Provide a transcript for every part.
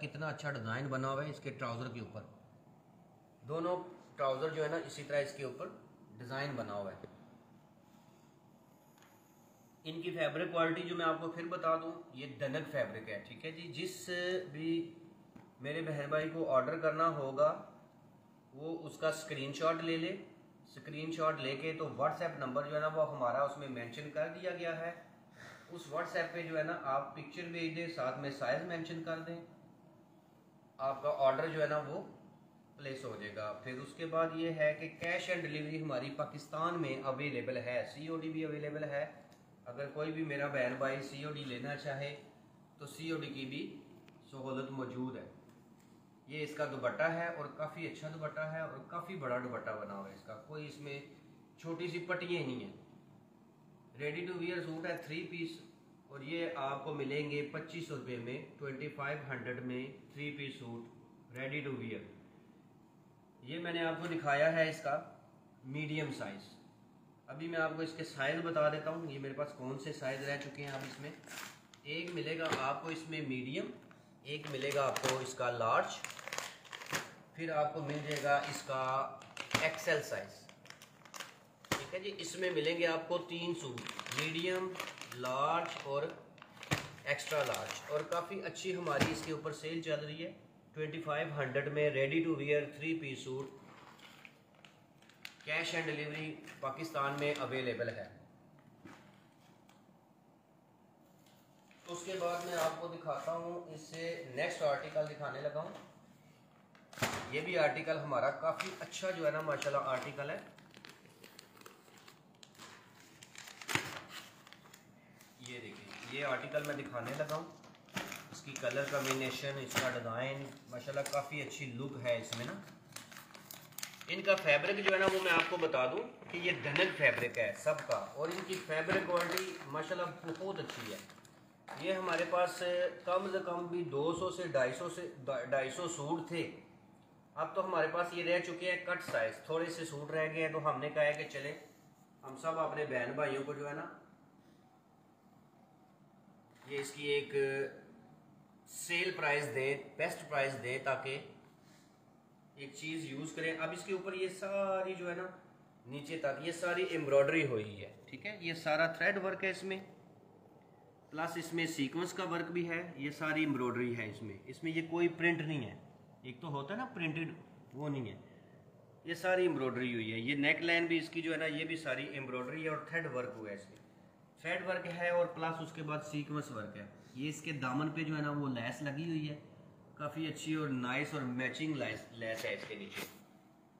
कितना अच्छा डिज़ाइन बना हुआ है इसके ट्राउज़र के ऊपर। दोनों ट्राउज़र जो है ना, इसी तरह इसके ऊपर डिज़ाइन बना हुआ है। इनकी फैब्रिक क्वालिटी जो मैं आपको फिर बता दूँ, ये दनक फैब्रिक है, ठीक है जी। जिस भी मेरे बहन भाई को ऑर्डर करना होगा, वो उसका स्क्रीनशॉट ले ले। स्क्रीनशॉट लेके तो व्हाट्सएप नंबर जो है ना, वो हमारा उसमें मेंशन कर दिया गया है। उस व्हाट्सएप पे जो है ना, आप पिक्चर भेज दें, साथ में साइज़ मेंशन कर दें। आपका ऑर्डर जो है ना वो प्लेस हो जाएगा। फिर उसके बाद ये है कि कैश एंड डिलीवरी हमारी पाकिस्तान में अवेलेबल है। सीओडी भी अवेलेबल है। अगर कोई भी मेरा बहन भाई सीओडी लेना चाहे तो सीओडी की भी सहूलत मौजूद है। ये इसका दुपट्टा है और काफ़ी अच्छा दुपट्टा है और काफ़ी बड़ा दुपट्टा बना हुआ है इसका। कोई इसमें छोटी सी पट्टियाँ नहीं है। रेडी टू वियर सूट है थ्री पीस और ये आपको मिलेंगे पच्चीस सौ रुपये में ट्वेंटी फाइव हंड्रेड में three piece suit ready to wear ये मैंने आपको दिखाया है इसका मीडियम साइज़ अभी मैं आपको इसके साइज़ बता देता हूँ, ये मेरे पास कौन से साइज़ रह चुके हैं आप इसमें? एक मिलेगा आपको इसमें मीडियम एक मिलेगा आपको इसका लार्ज फिर आपको मिल जाएगा इसका एक्सेल साइज़ ठीक है जी? इसमें मिलेंगे आपको तीन सूट मीडियम लार्ज और एक्स्ट्रा लार्ज और काफ़ी अच्छी हमारी इसके ऊपर सेल चल रही है। ट्वेंटी फाइव हंड्रेड में ready to wear three piece suit cash and delivery Pakistan में अवेलेबल है। उसके बाद मैं आपको दिखाता हूँ, इससे नेक्स्ट आर्टिकल दिखाने लगा हूँ। ये भी आर्टिकल हमारा काफ़ी अच्छा जो है ना, माशाल्लाह आर्टिकल है ये देखिए ये आर्टिकल मैं दिखाने लगा हूँ। इसकी कलर कम्बिनेशन इसका डिज़ाइन माशाल्लाह काफ़ी अच्छी लुक है इसमें ना। इनका फैब्रिक जो है ना, वो मैं आपको बता दूँ कि ये धनक फैब्रिक है सबका। और इनकी फैब्रिक क्वालिटी माशाल्लाह बहुत अच्छी है। ये हमारे पास कम से कम भी 200 से 250 से 250 सूट थे। अब तो हमारे पास ये रह चुके हैं कट साइज़ थोड़े से सूट रह गए हैं तो हमने कहा है कि चले, हम सब अपने बहन भाइयों को जो है ना ये इसकी एक सेल प्राइस दे बेस्ट प्राइस दे ताकि एक चीज़ यूज़ करें। अब इसके ऊपर ये सारी जो है ना, नीचे तक, ये सारी एम्ब्रॉयडरी हुई है, ठीक है? ये सारा थ्रेड वर्क है इसमें। प्लस इसमें सीक्वेंस का वर्क भी है, ये सारी एम्ब्रॉयडरी है इसमें। इसमें ये कोई प्रिंट नहीं है। एक तो होता है ना प्रिंटेड वो नहीं है। ये सारी एम्ब्रॉयडरी हुई है। ये नेक लाइन भी इसकी जो है ना, ये भी सारी एम्ब्रॉयडरी और थ्रेड वर्क हुआ है इसमें। थ्रेड वर्क है और प्लस उसके बाद सीक्वेंस वर्क है। ये इसके दामन पे जो है ना वो लैस लगी हुई है। काफ़ी अच्छी और नाइस और मैचिंग लैस, लेस है इसके नीचे।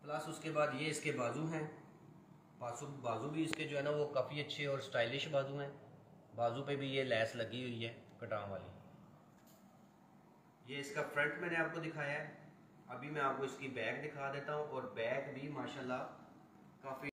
प्लस उसके बाद ये इसके बाजू हैं। बाजू बाजू भी इसके जो है ना वो काफ़ी अच्छे और स्टाइलिश बाजू हैं। बाजू पे भी ये लैस लगी हुई है, कटाव वाली। ये इसका फ्रंट मैंने आपको दिखाया है। अभी मैं आपको इसकी बैक दिखा देता हूँ और बैक भी माशाल्लाह काफ़ी